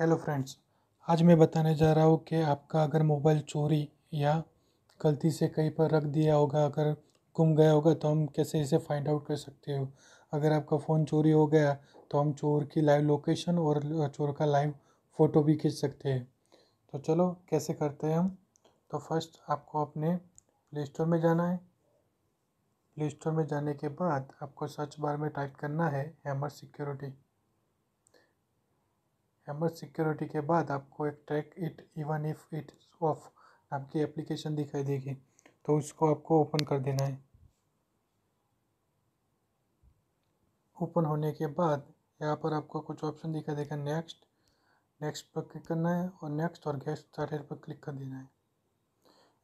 Hello friends आज मैं बताने जा रहा हूँ कि आपका अगर मोबाइल चोरी या गलती से कहीं पर रख दिया होगा, अगर गुम गया होगा तो हम कैसे इसे फाइंड आउट कर सकते हो? अगर आपका फ़ोन चोरी हो गया तो हम चोर की लाइव लोकेशन और चोर का लाइव फ़ोटो भी खींच सकते हैं। तो चलो, कैसे करते हैं हम? तो फ़र्स्ट आपको अपने प्ले स्टोर में जाना है। प्ले स्टोर में जाने के बाद आपको सर्च बार में टाइप करना है हैमर सिक्योरिटी हैमर सिक्योरिटी के बाद आपको एक track it even if it off आपकी एप्लीकेशन दिखाई देगी तो उसको आपको ओपन कर देना है। ओपन होने के बाद यहाँ पर आपको कुछ ऑप्शन दिखाई देगा नेक्स्ट नेक्स्ट पर क्लिक करना है और नेक्स्ट और गेस्ट स्टार्टेड पर क्लिक कर देना है।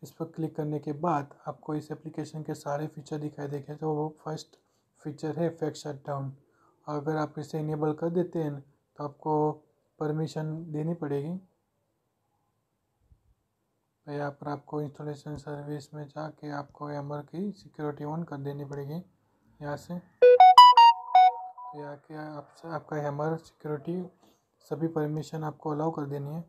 इस पर क्लिक करने के बाद आपको इस एप्लीकेशन के सारे फीचर दिखाई देंगे तो वो फ़र्स्ट फीचर है फैक्ट शट डाउन अगर आप इसे इनेबल कर देते हैं तो आपको परमिशन देनी पड़ेगी। तो यहाँ पर आपको इंस्टॉलेशन सर्विस में जाके आपको एमर की सिक्योरिटी ऑन कर देनी पड़ेगी यहाँ से। तो यहाँ के आपसे आपका हैमर सिक्योरिटी सभी परमिशन आपको अलाउ कर देनी है।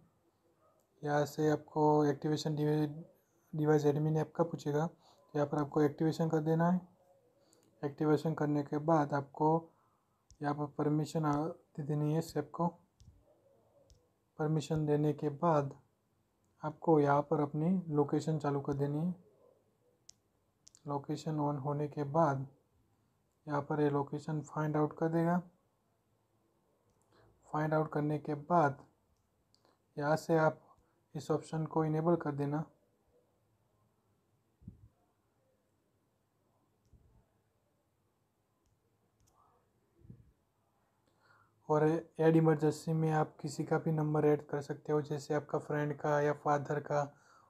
यहाँ से आपको एक्टिवेशन डिवाइस एडमिन ऐप का पूछेगा यहाँ पर आपको एक्टिवेशन कर देना है। एक्टिवेशन करने के बाद आपको यहाँ पर परमिशन दे देनी है सेप को। परमिशन देने के बाद आपको यहाँ पर अपनी लोकेशन चालू कर देनी है। लोकेशन ऑन होने के बाद यहाँ पर ये लोकेशन फाइंड आउट कर देगा। फाइंड आउट करने के बाद यहाँ से आप इस ऑप्शन को इनेबल कर देना। और ऐड इमरजेंसी में आप किसी का भी नंबर ऐड कर सकते हो, जैसे आपका फ्रेंड का या फादर का,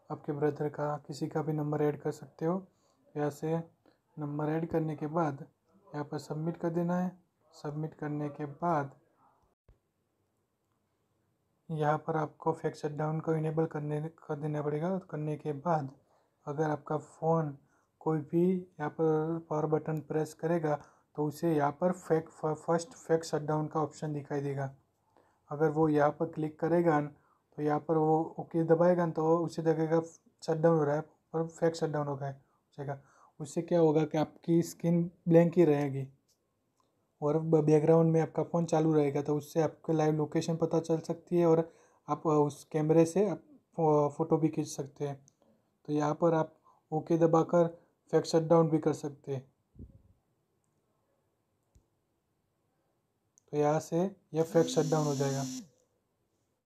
आपके ब्रदर का, किसी का भी नंबर ऐड कर सकते हो। यहाँ से नंबर ऐड करने के बाद यहाँ पर सबमिट कर देना है। सबमिट करने के बाद यहाँ पर आपको फैक्ट शट डाउन को इनेबल करने, कर देना पड़ेगा। करने के बाद अगर आपका फ़ोन कोई भी यहाँ पर पावर बटन प्रेस करेगा तो उसे यहाँ पर फेक फ़र्स्ट फेक शटडाउन का ऑप्शन दिखाई देगा। अगर वो यहाँ पर क्लिक करेगा तो यहाँ पर वो ओके दबाएगा तो उसे देखेगा शटडाउन हो रहा है और फेक शटडाउन हो गया जाएगा उससे क्या होगा कि आपकी स्क्रीन ब्लैंक ही रहेगी और बैकग्राउंड में आपका फ़ोन चालू रहेगा तो उससे आपके लाइव लोकेशन पता चल सकती है और आप उस कैमरे से आप फ़ोटो भी खींच सकते हैं। तो यहाँ पर आप ओके दबाकर फेक शट डाउन भी कर सकते हैं। तो यहाँ से यह फ्लैग शट डाउन हो जाएगा?